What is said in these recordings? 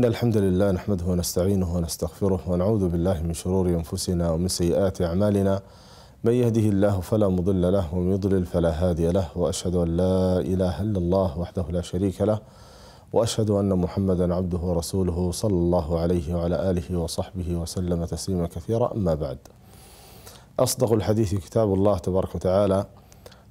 إن الحمد لله نحمده ونستعينه ونستغفره ونعوذ بالله من شرور أنفسنا ومن سيئات أعمالنا. من يهده الله فلا مضل له ومن يضلل فلا هادي له وأشهد أن لا إله إلا الله وحده لا شريك له وأشهد أن محمدا عبده ورسوله صلى الله عليه وعلى آله وصحبه وسلم تسليما كثيرا. أما بعد أصدق الحديث كتاب الله تبارك وتعالى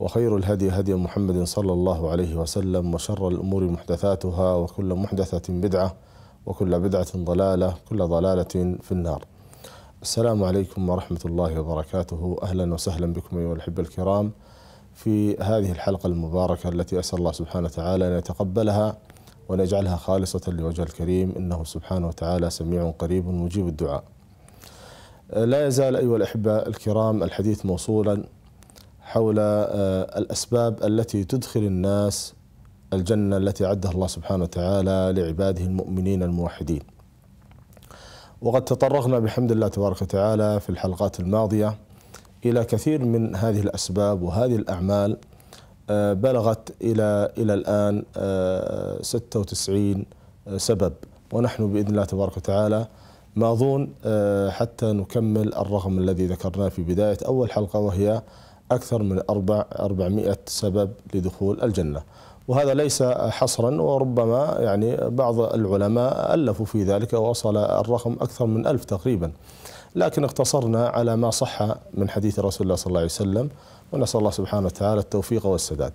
وخير الهدي هدي محمد صلى الله عليه وسلم وشر الأمور محدثاتها وكل محدثة بدعة وكل بدعة ضلالة كل ضلالة في النار. السلام عليكم ورحمة الله وبركاته. أهلا وسهلا بكم أيها الأحبة الكرام في هذه الحلقة المباركة التي أسأل الله سبحانه وتعالى أن يتقبلها وأن يجعلها خالصة لوجه الكريم إنه سبحانه وتعالى سميع قريب مجيب الدعاء. لا يزال أيها الأحبة الكرام الحديث موصولا حول الأسباب التي تدخل الناس الجنة التي أعدها الله سبحانه وتعالى لعباده المؤمنين الموحدين. وقد تطرقنا بحمد الله تبارك وتعالى في الحلقات الماضية إلى كثير من هذه الأسباب وهذه الأعمال بلغت إلى إلى الآن 96 سبب. ونحن بإذن الله تبارك وتعالى ماضون حتى نكمل الرقم الذي ذكرناه في بداية أول حلقة وهي أكثر من أربع 400 سبب لدخول الجنة. وهذا ليس حصرا وربما يعني بعض العلماء ألفوا في ذلك ووصل الرقم أكثر من ألف تقريبا. لكن اقتصرنا على ما صح من حديث رسول الله صلى الله عليه وسلم ونسأل الله سبحانه وتعالى التوفيق والسداد.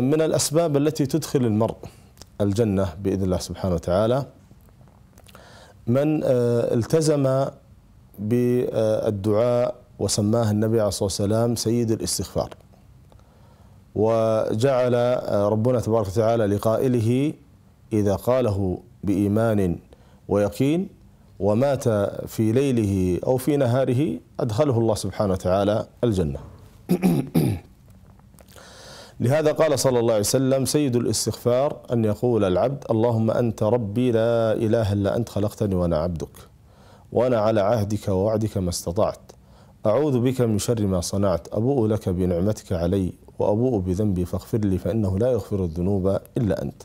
من الأسباب التي تدخل المرء الجنة بإذن الله سبحانه وتعالى من التزم بالدعاء وسماه النبي عليه الصلاة والسلام سيد الاستغفار. وجعل ربنا تبارك وتعالى لقائله إذا قاله بإيمان ويقين ومات في ليله أو في نهاره أدخله الله سبحانه وتعالى الجنة. لهذا قال صلى الله عليه وسلم سيد الاستغفار أن يقول العبد اللهم أنت ربي لا إله إلا أنت خلقتني وأنا عبدك وأنا على عهدك ووعدك ما استطعت. أعوذ بك من شر ما صنعت. أبوء لك بنعمتك علي. وأبوء بذنبي فاغفر لي فإنه لا يغفر الذنوب إلا أنت.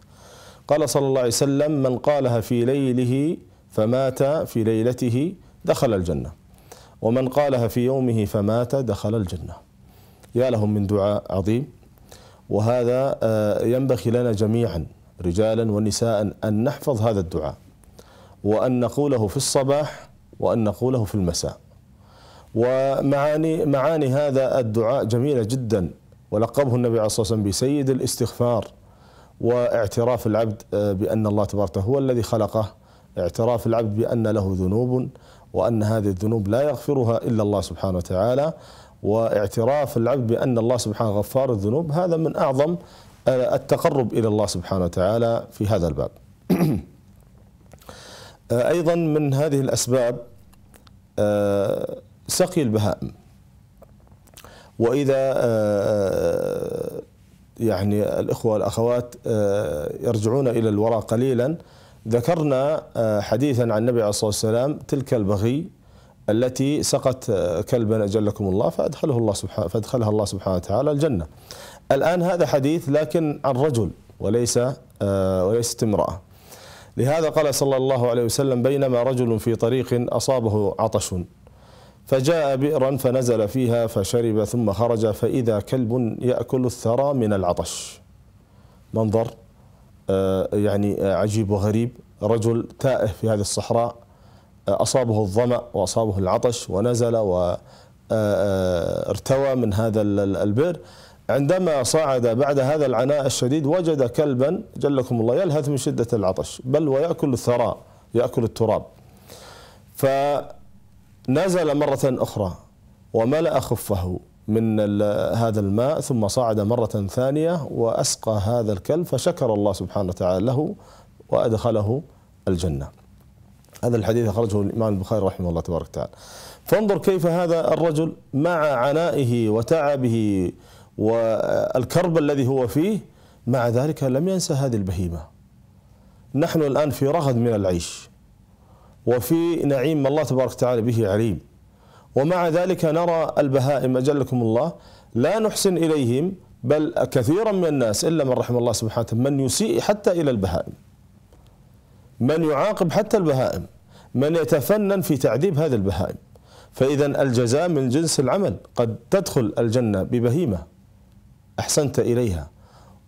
قال صلى الله عليه وسلم من قالها في ليله فمات في ليلته دخل الجنة. ومن قالها في يومه فمات دخل الجنة. يا لهم من دعاء عظيم. وهذا ينبغي لنا جميعا رجالا ونساء أن نحفظ هذا الدعاء وأن نقوله في الصباح وأن نقوله في المساء. ومعاني معاني هذا الدعاء جميلة جدا. ولقبه النبي عليه الصلاة والسلام بسيد الاستغفار واعتراف العبد بأن الله تبارك هو الذي خلقه. اعتراف العبد بأن له ذنوب وأن هذه الذنوب لا يغفرها إلا الله سبحانه وتعالى. واعتراف العبد بأن الله سبحانه غفار الذنوب هذا من أعظم التقرب إلى الله سبحانه وتعالى في هذا الباب. أيضا من هذه الأسباب سقي البهائم. وإذا يعني الإخوة والأخوات يرجعون إلى الوراء قليلا ذكرنا حديثا عن النبي عليه الصلاة والسلام تلك البغي التي سقت كلبا أجلكم الله فأدخله الله سبحانه فأدخلها الله سبحانه وتعالى الجنة. الآن هذا حديث لكن عن رجل وليس وليست امرأة. لهذا قال صلى الله عليه وسلم بينما رجل في طريق أصابه عطش. فجاء بئرا فنزل فيها فشرب ثم خرج فإذا كلب يأكل الثرى من العطش. منظر يعني عجيب وغريب. رجل تائه في هذه الصحراء أصابه الظمأ وأصابه العطش ونزل وارتوى من هذا البئر. عندما صعد بعد هذا العناء الشديد وجد كلبا جلكم الله يلهث من شدة العطش بل ويأكل الثراء يأكل التراب. فنزل مرة أخرى وملأ خفه من هذا الماء ثم صعد مرة ثانية وأسقى هذا الكلب فشكر الله سبحانه وتعالى له وأدخله الجنة. هذا الحديث أخرجه الإمام البخاري رحمه الله تبارك وتعالى. فانظر كيف هذا الرجل مع عنائه وتعبه والكرب الذي هو فيه مع ذلك لم ينسى هذه البهيمة. نحن الآن في رغد من العيش. وفي نعيم الله تبارك وتعالى به عليم. ومع ذلك نرى البهائم أجلكم الله لا نحسن إليهم بل كثيرا من الناس إلا من رحم الله سبحانه من يسيء حتى إلى البهائم. من يعاقب حتى البهائم من يتفنن في تعذيب هذه البهائم. فإذا الجزاء من جنس العمل قد تدخل الجنة ببهيمة أحسنت إليها.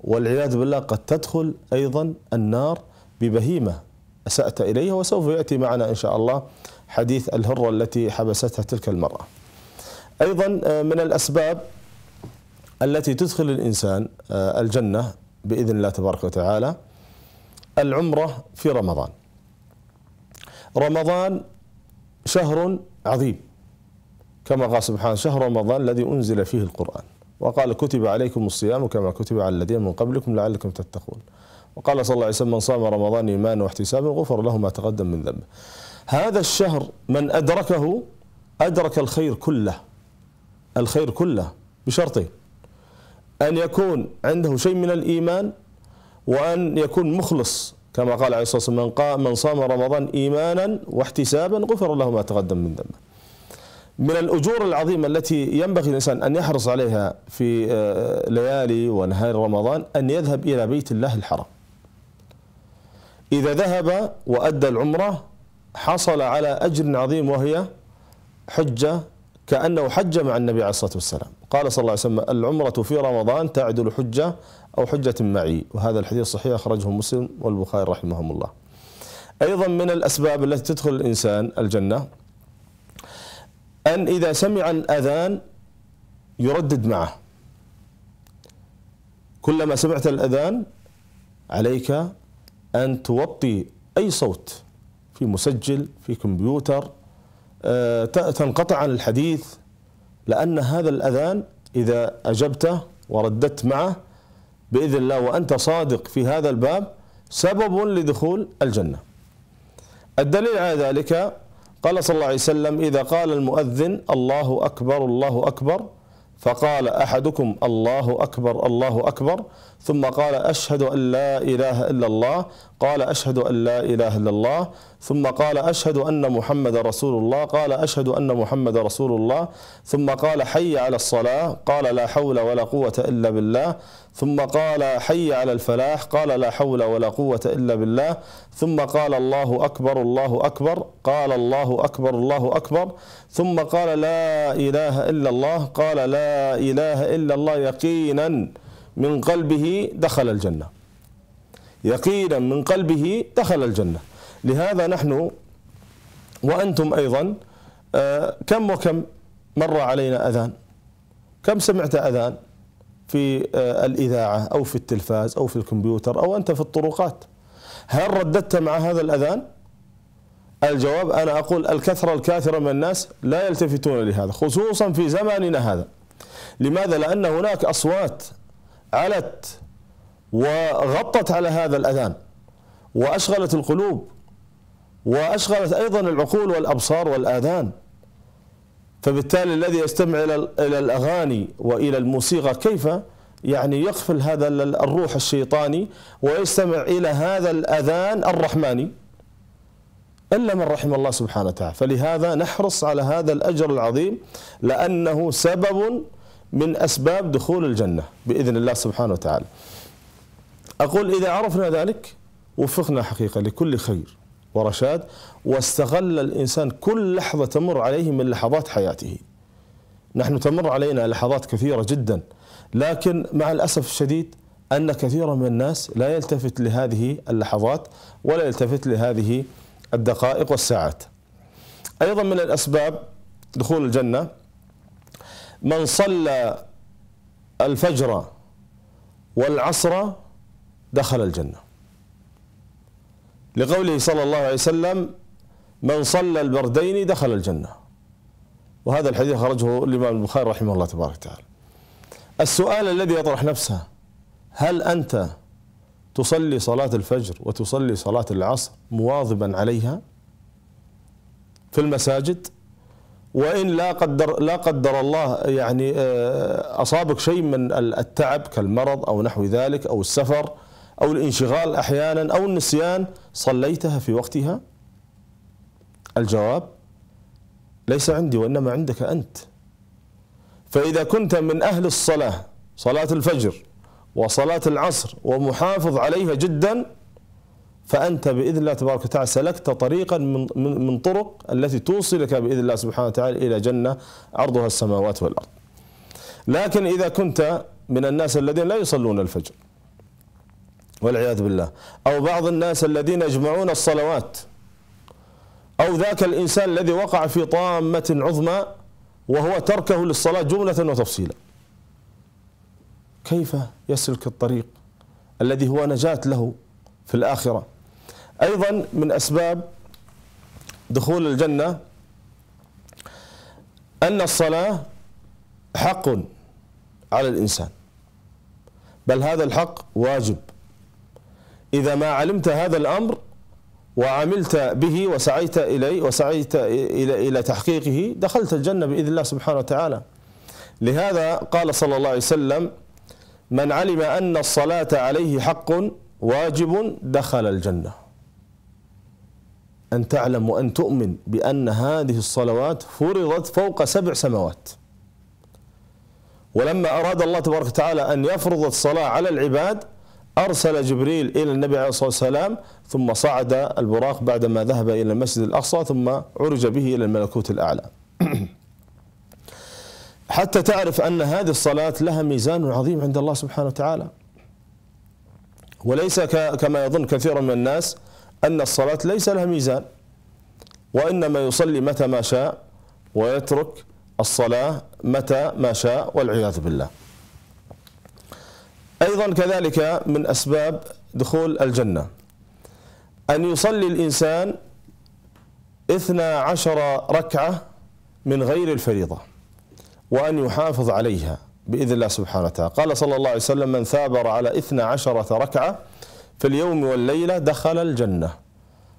والعياذ بالله قد تدخل أيضا النار ببهيمة. أسأت إليها وسوف يأتي معنا إن شاء الله حديث الهرة التي حبستها تلك المرأة. أيضا آه، من الأسباب التي تدخل الإنسان آه، الجنة بإذن الله تبارك وتعالى العمرة في رمضان. رمضان شهر عظيم. كما قال سبحانه شهر رمضان الذي أنزل فيه القرآن. وقال كتب عليكم الصيام كما كتب على الذين من قبلكم لعلكم تتقون. وقال صلى الله عليه وسلم من صام رمضان إيمانا واحتسابا غفر له ما تقدم من ذنبه. هذا الشهر من أدركه أدرك الخير كله الخير كله بشرطين أن يكون عنده شيء من الإيمان وأن يكون مخلص كما قال عليه الصلاة والسلام من, قام من صام رمضان إيمانا واحتسابا غفر له ما تقدم من ذنبه. من الأجور العظيمة التي ينبغي الإنسان أن يحرص عليها في آه، ليالي ونهار رمضان أن يذهب إلى بيت الله الحرام. إذا ذهب وأدى العمرة حصل على أجر عظيم وهي حجة كأنه حج مع النبي عليه الصلاة والسلام. قال صلى الله عليه وسلم العمرة في رمضان تعدل حجة أو حجة معي. وهذا الحديث صحيح أخرجه مسلم والبخاري رحمهم الله. أيضا من الأسباب التي تدخل الإنسان الجنة أن إذا سمع الأذان يردد معه. كلما سمعت الأذان عليك أن توطي أي صوت في مسجل في كمبيوتر آه، تنقطع عن الحديث لأن هذا الأذان إذا أجبته ورددت معه بإذن الله وأنت صادق في هذا الباب سبب لدخول الجنة. الدليل على ذلك قال صلى الله عليه وسلم إذا قال المؤذن الله أكبر الله أكبر فقال أحدكم الله أكبر الله أكبر. ثم قال أشهد أن لا إله إلا الله. قال أشهد أن لا إله إلا الله. ثم قال أشهد أن محمد رسول الله. قال أشهد أن محمد رسول الله. ثم قال حي على الصلاة. قال لا حول ولا قوة إلا بالله. ثم قال حي على الفلاح قال لا حول ولا قوة إلا بالله. ثم قال الله أكبر الله أكبر. قال الله أكبر الله أكبر. ثم قال لا إله إلا الله. قال لا إله إلا الله يقينا من قلبه دخل الجنة. يقينا من قلبه دخل الجنة. لهذا نحن وأنتم أيضا آه، كم وكم مر علينا أذان؟ كم سمعت أذان؟ في آه، الإذاعة أو في التلفاز أو في الكمبيوتر أو أنت في الطرقات هل رددت مع هذا الأذان؟ الجواب أنا أقول الكثرة الكاثرة من الناس لا يلتفتون لهذا خصوصا في زماننا هذا لماذا؟ لأن هناك أصوات علت وغطت على هذا الأذان وأشغلت القلوب وأشغلت أيضا العقول والأبصار والآذان فبالتالي الذي يستمع إلى الأغاني وإلى الموسيقى كيف؟ يعني يقفل هذا الروح الشيطاني ويستمع إلى هذا الأذان الرحماني إلا من رحم الله سبحانه وتعالى. فلهذا نحرص على هذا الأجر العظيم لأنه سبب من أسباب دخول الجنة بإذن الله سبحانه وتعالى. أقول إذا عرفنا ذلك وفقنا حقيقة لكل خير. ورشاد واستغل الإنسان كل لحظة تمر عليه من لحظات حياته. نحن تمر علينا لحظات كثيرة جدا لكن مع الأسف الشديد أن كثيرا من الناس لا يلتفت لهذه اللحظات ولا يلتفت لهذه الدقائق والساعات. أيضا من الأسباب دخول الجنة من صلى الفجر والعصر دخل الجنة. لقوله صلى الله عليه وسلم من صلى البردين دخل الجنة. وهذا الحديث خرجه الإمام البخاري رحمه الله تبارك وتعالى. السؤال الذي يطرح نفسه هل أنت تصلي صلاة الفجر وتصلي صلاة العصر مواظبا عليها في المساجد؟ وإن لا قدر لا قدر الله يعني آه، أصابك شيء من التعب كالمرض أو نحو ذلك أو السفر أو الانشغال أحيانا أو النسيان صليتها في وقتها؟ الجواب ليس عندي وإنما عندك أنت. فإذا كنت من أهل الصلاة صلاة الفجر وصلاة العصر ومحافظ عليها جدا فأنت بإذن الله تبارك وتعالى سلكت طريقا من, من, طرق التي توصلك بإذن الله سبحانه وتعالى إلى جنة عرضها السماوات والأرض. لكن إذا كنت من الناس الذين لا يصلون الفجر والعياذ بالله. أو بعض الناس الذين يجمعون الصلوات. أو ذاك الإنسان الذي وقع في طامة عظمى وهو تركه للصلاة جملة وتفصيلا. كيف يسلك الطريق الذي هو نجاة له في الآخرة؟ أيضا من أسباب دخول الجنة أن الصلاة حق على الإنسان. بل هذا الحق واجب. إذا ما علمت هذا الأمر وعملت به وسعيت إليه وسعيت إلى إلى تحقيقه دخلت الجنة بإذن الله سبحانه وتعالى. لهذا قال صلى الله عليه وسلم من علم أن الصلاة عليه حق واجب دخل الجنة. أن تعلم وأن تؤمن بأن هذه الصلوات فرضت فوق سبع سماوات. ولما أراد الله تبارك وتعالى أن يفرض الصلاة على العباد أرسل جبريل إلى النبي عليه الصلاة والسلام ثم صعد البراق بعدما ذهب إلى المسجد الأقصى ثم عرج به إلى الملكوت الأعلى. حتى تعرف أن هذه الصلاة لها ميزان عظيم عند الله سبحانه وتعالى. وليس كما يظن كثير من الناس أن الصلاة ليس لها ميزان وإنما يصلي متى ما شاء ويترك الصلاة متى ما شاء والعياذ بالله. أيضا كذلك من أسباب دخول الجنة. أن يصلي الإنسان اثنا عشر ركعة من غير الفريضة وأن يحافظ عليها بإذن الله سبحانه وتعالى. قال صلى الله عليه وسلم من ثابر على اثنا عشرة ركعة في اليوم والليلة دخل الجنة.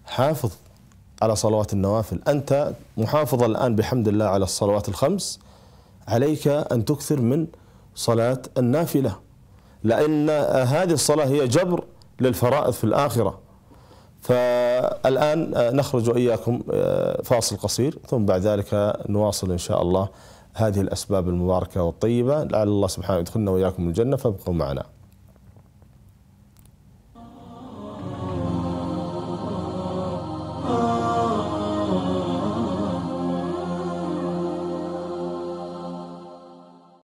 حافظ على صلوات النوافل. أنت محافظ الآن بحمد الله على الصلوات الخمس عليك أن تكثر من صلاة النافلة. لأن هذه الصلاة هي جبر للفرائض في الآخرة. فالآن نخرج وإياكم فاصل قصير ثم بعد ذلك نواصل إن شاء الله هذه الأسباب المباركة والطيبة. لعل الله سبحانه يدخلنا وإياكم الجنة فابقوا معنا.